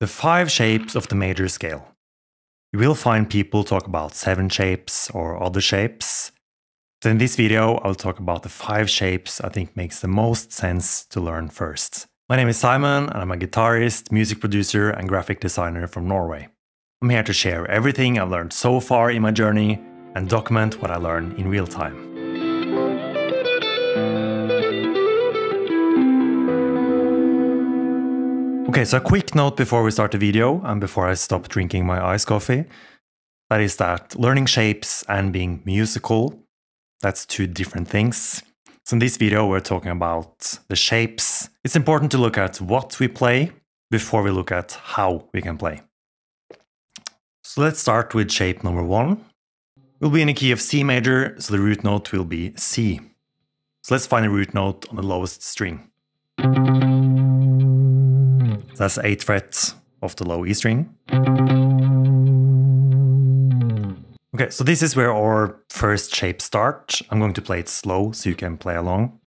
The five shapes of the major scale. You will find people talk about seven shapes or other shapes. So in this video, I'll talk about the five shapes I think makes the most sense to learn first. My name is Simen and I'm a guitarist, music producer and graphic designer from Norway. I'm here to share everything I've learned so far in my journey and document what I learn in real time. Okay, so a quick note before we start the video and before I stop drinking my iced coffee. That is that learning shapes and being musical, that's two different things. So in this video, we're talking about the shapes. It's important to look at what we play before we look at how we can play. So let's start with shape number one. We'll be in a key of C major, so the root note will be C. So let's find a root note on the lowest string. That's 8th fret of the low E string. Okay, so this is where our first shape starts. I'm going to play it slow so you can play along.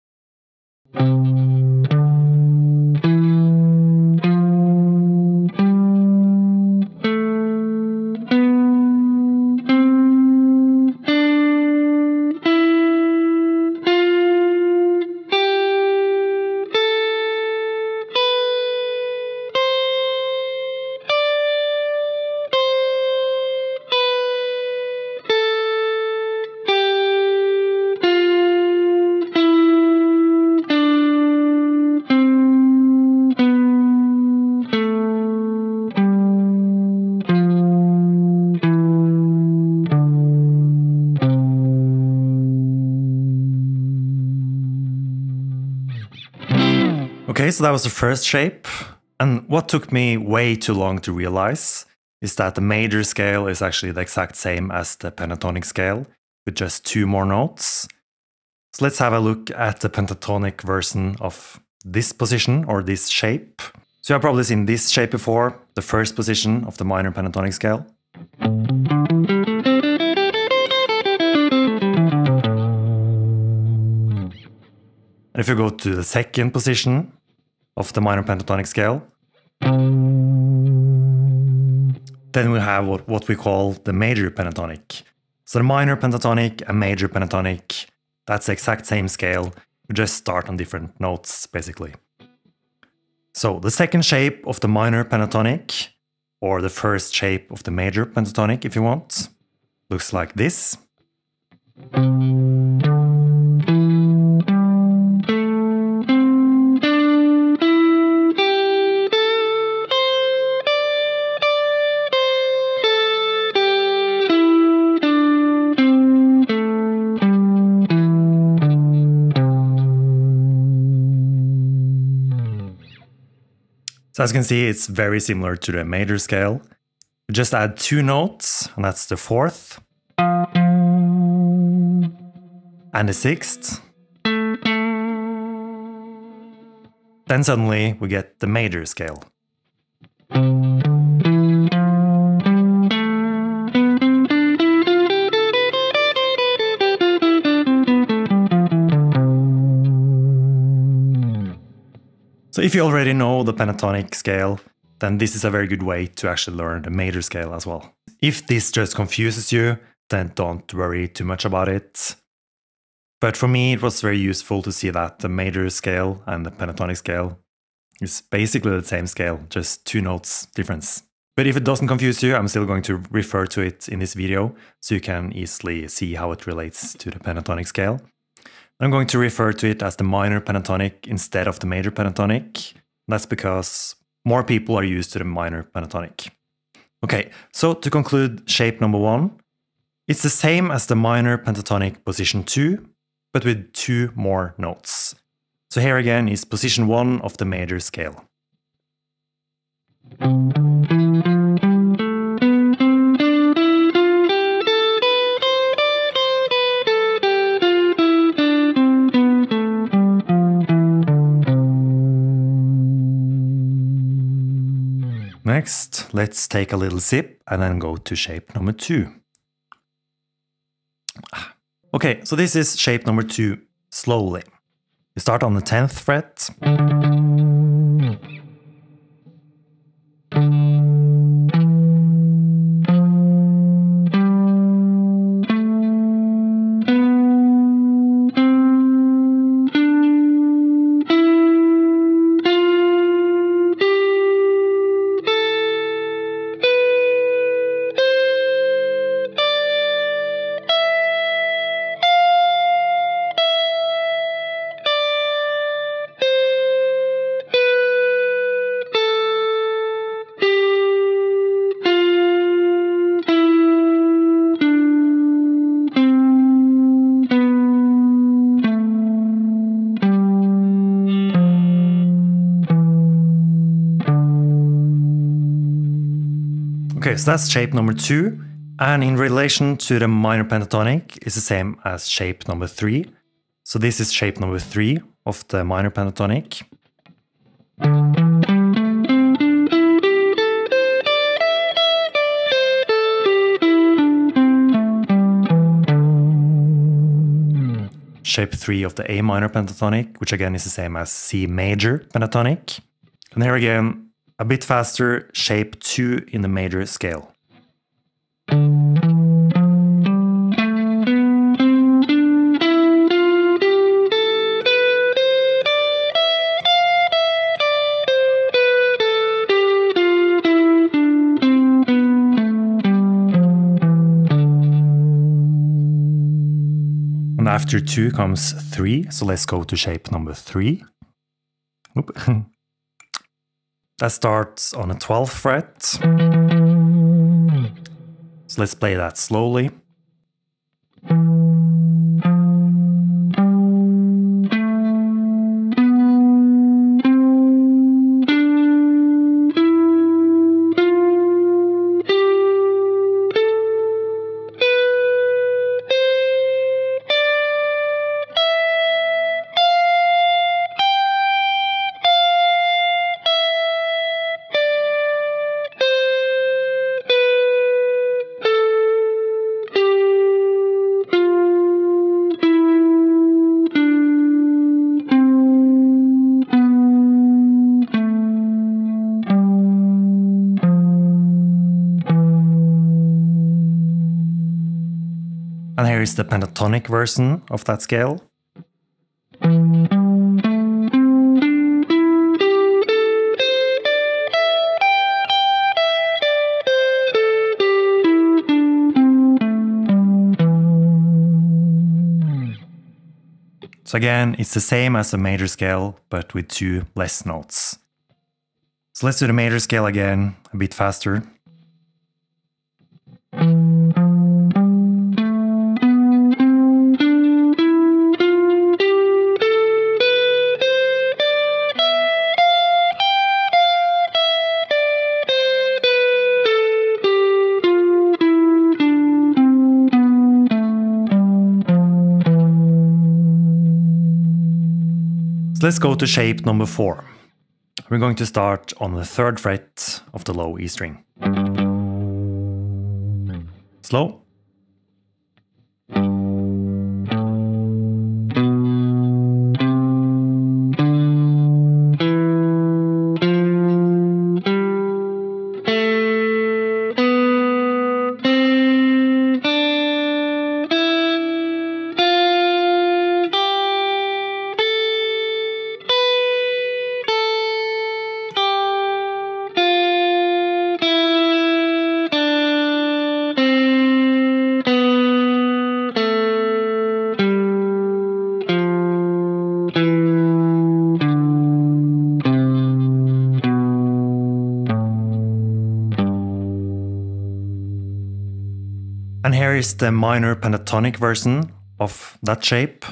So that was the first shape. And what took me way too long to realize is that the major scale is actually the exact same as the pentatonic scale with just two more notes. So let's have a look at the pentatonic version of this position or this shape. So you've probably seen this shape before, the first position of the minor pentatonic scale. And if you go to the second position, of the minor pentatonic scale. Then we have what, what we call the major pentatonic. So the minor pentatonic and major pentatonic, that's the exact same scale. We just start on different notes, basically. So the second shape of the minor pentatonic, or the first shape of the major pentatonic if you want, looks like this. So as you can see, it's very similar to the major scale. Just add two notes, and that's the fourth and the sixth. Then suddenly we get the major scale. So if you already know the pentatonic scale, then this is a very good way to actually learn the major scale as well. If this just confuses you, then don't worry too much about it. But for me, it was very useful to see that the major scale and the pentatonic scale is basically the same scale, just two notes difference. But if it doesn't confuse you, I'm still going to refer to it in this video so you can easily see how it relates to the pentatonic scale. I'm going to refer to it as the minor pentatonic instead of the major pentatonic. That's because more people are used to the minor pentatonic. Okay, so to conclude shape number one, it's the same as the minor pentatonic position two, but with two more notes. So here again is position one of the major scale. Next, let's take a little sip and then go to shape number two. Ah, okay, so this is shape number two, slowly. You start on the 10th fret. Okay, so that's shape number two. And in relation to the minor pentatonic, it's the same as shape number three. So this is shape number three of the minor pentatonic. Shape 3 of the A minor pentatonic, which again is the same as C major pentatonic. And here again, a bit faster, shape 2 in the major scale. And after 2 comes 3, so let's go to shape number 3. that starts on a 12th fret. So let's play that slowly. And here is the pentatonic version of that scale. So again, it's the same as a major scale, but with two less notes. So let's do the major scale again, a bit faster. So let's go to shape number four. We're going to start on the third fret of the low E string. Slow. And here is the minor pentatonic version of that shape.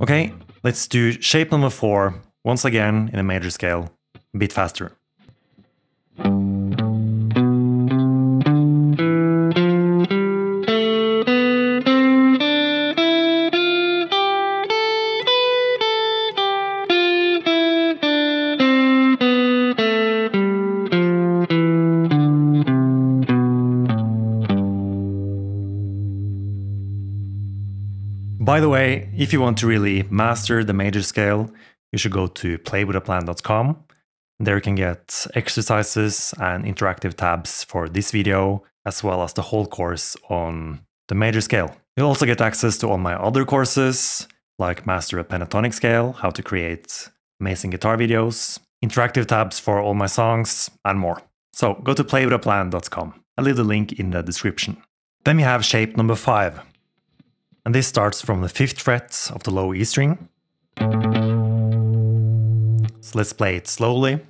Okay, let's do shape number four once again in a major scale bit faster. By the way, if you want to really master the major scale, you should go to playwithaplan.com there you can get exercises and interactive tabs for this video, as well as the whole course on the major scale. You'll also get access to all my other courses, like Master a Pentatonic Scale, how to create amazing guitar videos, interactive tabs for all my songs, and more. So go to playwithaplan.com. I'll leave the link in the description. Then we have shape number 5. And this starts from the 5th fret of the low E string So let's play it slowly.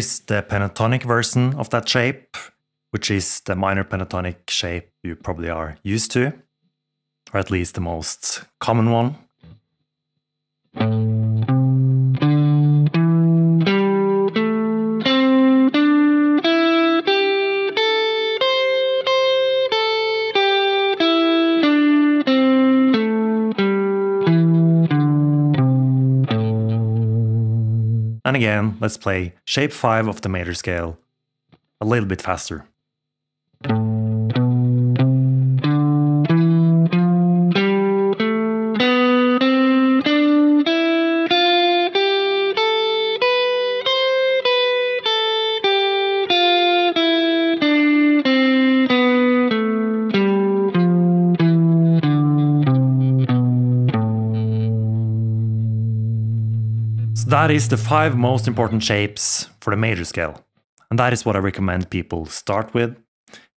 Is the pentatonic version of that shape, which is the minor pentatonic shape you probably are used to, or at least the most common one. Again, let's play shape 5 of the major scale a little bit faster. So that is the five most important shapes for the major scale. And that is what I recommend people start with.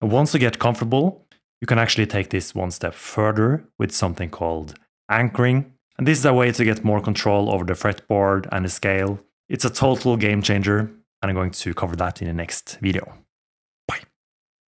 And once you get comfortable, you can actually take this one step further with something called anchoring. And this is a way to get more control over the fretboard and the scale. It's a total game changer, and I'm going to cover that in the next video.